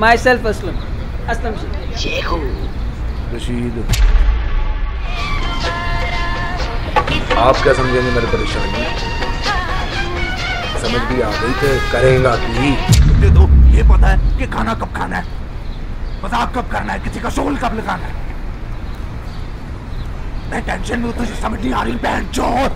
My self Aslam Aslam Shaikh Rashid आप क्या समझेंगे मेरी परेशानी? समझ भी आ गई थे करेगा की तुझे तो ये पता है कि खाना कब खाना है। मज़ाक कब करना है? किसी का शोल कब लगाना है? मैं टेंशन में तुझे समझ नहीं आ रही बहन चोर।